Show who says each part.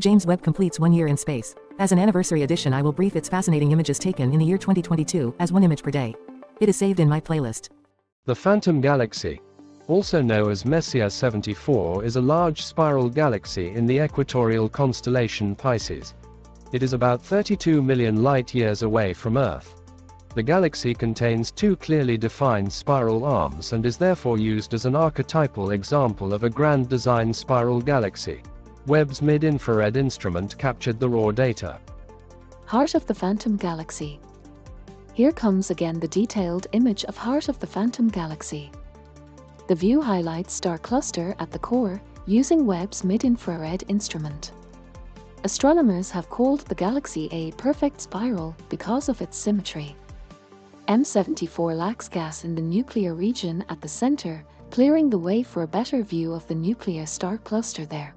Speaker 1: James Webb completes one year in space. As an anniversary edition, I will brief its fascinating images taken in the year 2022 as one image per day. It is saved in my playlist.
Speaker 2: The Phantom Galaxy, also known as Messier 74, is a large spiral galaxy in the equatorial constellation Pisces. It is about 32 million light-years away from Earth. The galaxy contains two clearly defined spiral arms and is therefore used as an archetypal example of a grand design spiral galaxy. Webb's mid-infrared instrument captured the raw data.
Speaker 3: Heart of the Phantom Galaxy. Here comes again the detailed image of Heart of the Phantom Galaxy. The view highlights star cluster at the core using Webb's mid-infrared instrument. Astronomers have called the galaxy a perfect spiral because of its symmetry. M74 lacks gas in the nuclear region at the center, clearing the way for a better view of the nuclear star cluster there.